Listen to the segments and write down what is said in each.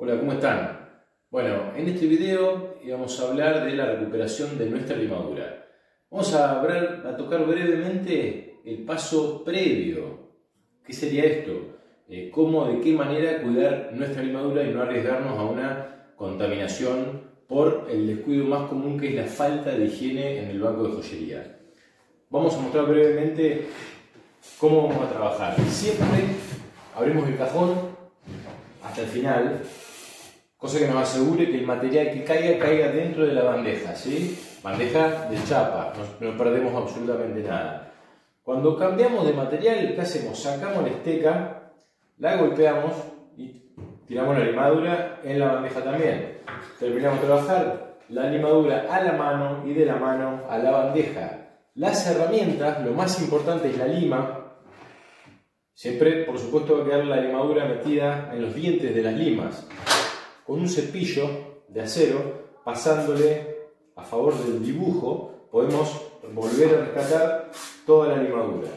Hola, ¿cómo están? Bueno, en este video vamos a hablar de la recuperación de nuestra limadura. Vamos a, tocar brevemente el paso previo. ¿Qué sería esto? Eh, ¿Cómo, de qué manera cuidar nuestra limadura y no arriesgarnos a una contaminación por el descuido más común que es la falta de higiene en el banco de joyería? Vamos a mostrar brevemente cómo vamos a trabajar. Siempre abrimos el cajón hasta el final cosa que nos asegure que el material que caiga caiga dentro de la bandeja, ¿sí? Bandeja de chapa, no, perdemos absolutamente nada. Cuando cambiamos de material, ¿qué hacemos? Sacamos la esteca, la golpeamos y tiramos la limadura en la bandeja también. Terminamos de trabajar la limadura a la mano y de la mano a la bandeja. Las herramientas, lo más importante es la lima. Siempre, por supuesto, va a quedar la limadura metida en los dientes de las limas con un cepillo de acero, pasándole a favor del dibujo, podemos volver a rescatar toda la limadura.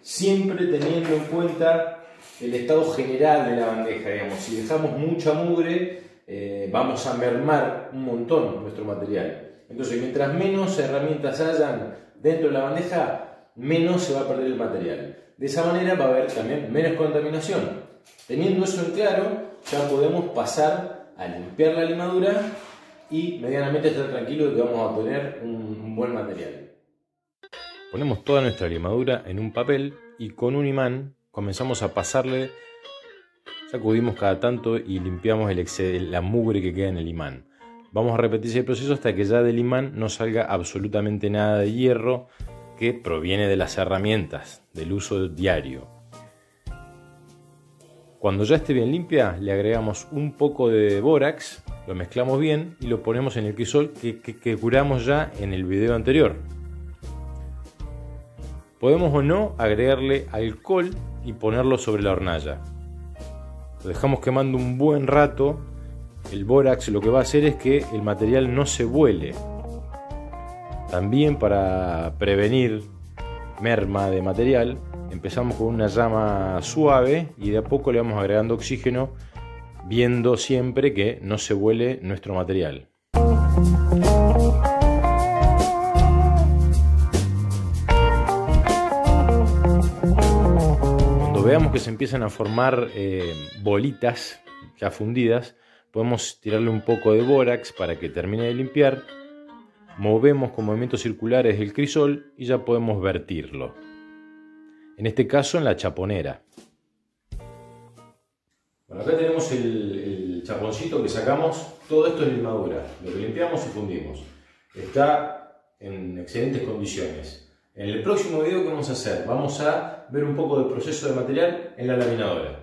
Siempre teniendo en cuenta el estado general de la bandeja, digamos. Si dejamos mucha mugre, eh, vamos a mermar un montón nuestro material. Entonces, mientras menos herramientas hayan dentro de la bandeja, menos se va a perder el material. De esa manera va a haber también menos contaminación. Teniendo eso en claro, ya podemos pasar a limpiar la limadura y medianamente estar tranquilos de que vamos a obtener un, buen material. Ponemos toda nuestra limadura en un papel y con un imán comenzamos a pasarle, sacudimos cada tanto y limpiamos el la mugre que queda en el imán. Vamos a repetir ese proceso hasta que ya del imán no salga absolutamente nada de hierro que proviene de las herramientas, del uso diario. Cuando ya esté bien limpia, le agregamos un poco de bórax, lo mezclamos bien y lo ponemos en el crisol que, curamos ya en el video anterior. Podemos o no agregarle alcohol y ponerlo sobre la hornalla. Lo dejamos quemando un buen rato. El bórax lo que va a hacer es que el material no se vuele. También para prevenir merma de material, Empezamos con una llama suave y de a poco le vamos agregando oxígeno, viendo siempre que no se vuele nuestro material. Cuando veamos que se empiezan a formar eh, bolitas ya fundidas, podemos tirarle un poco de bórax para que termine de limpiar. Movemos con movimientos circulares el crisol y ya podemos vertirlo en este caso en la chaponera. Bueno, acá tenemos el, chaponcito que sacamos, todo esto es limadura, lo que limpiamos y fundimos. Está en excelentes condiciones. En el próximo video que vamos a hacer, vamos a ver un poco del proceso de material en la laminadora.